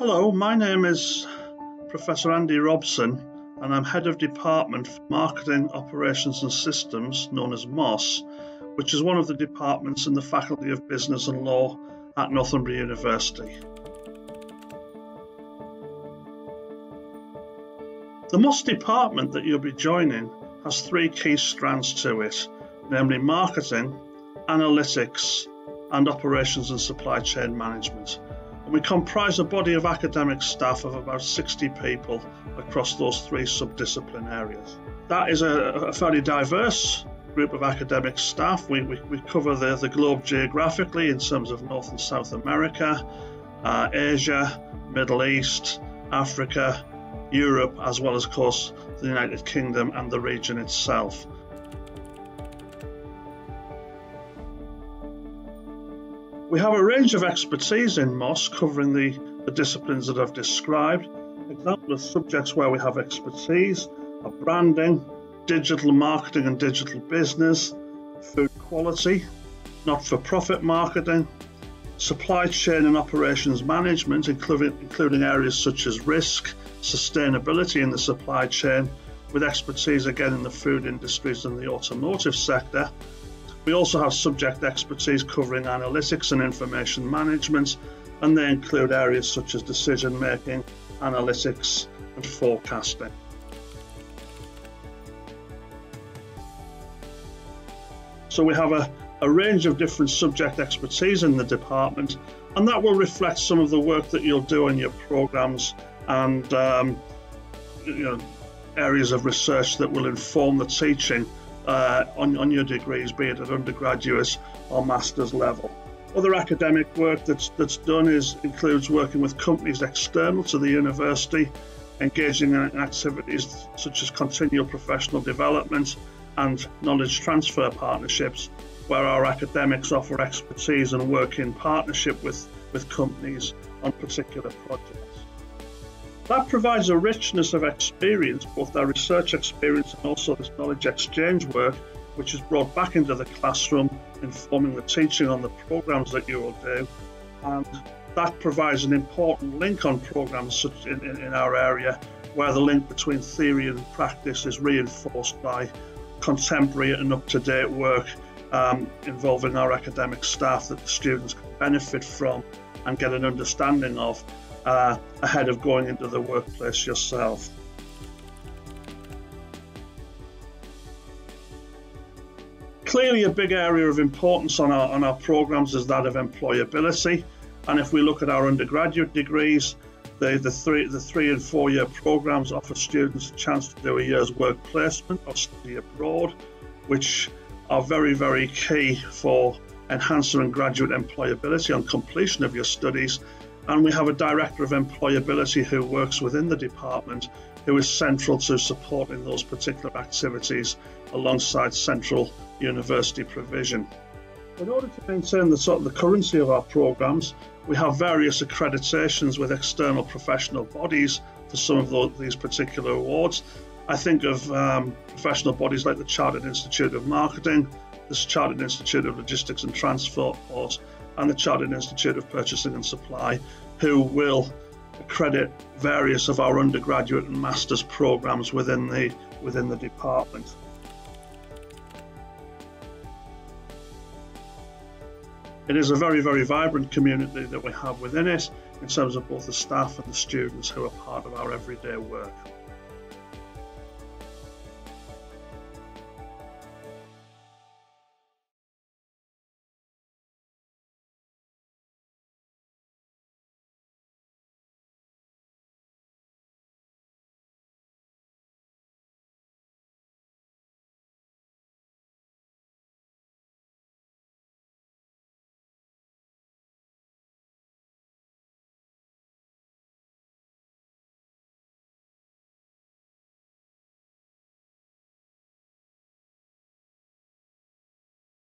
Hello, my name is Professor Andy Robson and I'm Head of Department for Marketing, Operations and Systems, known as MOS, which is one of the departments in the Faculty of Business and Law at Northumbria University. The MOS department that you'll be joining has three key strands to it, namely marketing, analytics, and operations and supply chain management. And we comprise a body of academic staff of about 60 people across those three subdiscipline areas. That is a, a fairly diverse group of academic staff. We, we, we cover the, the globe geographically in terms of North and South America, uh, Asia, Middle East, Africa, Europe, as well as, of course, the United Kingdom and the region itself. We have a range of expertise in MOS covering the, the disciplines that I've described. Example of subjects where we have expertise are branding, digital marketing and digital business, food quality, not for profit marketing, supply chain and operations management, including, including areas such as risk, sustainability in the supply chain, with expertise again in the food industries and the automotive sector, we also have subject expertise covering analytics and information management, and they include areas such as decision making, analytics, and forecasting. So we have a, a range of different subject expertise in the department, and that will reflect some of the work that you'll do in your programs and um, you know, areas of research that will inform the teaching uh, on, on your degrees, be it at undergraduate or master's level. Other academic work that's, that's done is includes working with companies external to the university, engaging in activities such as continual professional development and knowledge transfer partnerships, where our academics offer expertise and work in partnership with, with companies on particular projects. That provides a richness of experience, both our research experience and also this knowledge exchange work, which is brought back into the classroom, informing the teaching on the programs that you will do. And that provides an important link on programs in, in, in our area, where the link between theory and practice is reinforced by contemporary and up-to-date work um, involving our academic staff that the students can benefit from and get an understanding of uh, ahead of going into the workplace yourself. Clearly, a big area of importance on our, on our programs is that of employability. And if we look at our undergraduate degrees, the, the, three, the three and four year programs offer students a chance to do a year's work placement or study abroad, which are very, very key for enhancing graduate employability on completion of your studies and we have a director of employability who works within the department who is central to supporting those particular activities alongside central university provision. In order to maintain the sort of the currency of our programs, we have various accreditations with external professional bodies for some of the, these particular awards. I think of um, professional bodies like the Chartered Institute of Marketing, the Chartered Institute of Logistics and Transport, and the Chartered Institute of Purchasing and Supply, who will accredit various of our undergraduate and master's programs within the within the department. It is a very, very vibrant community that we have within it in terms of both the staff and the students who are part of our everyday work.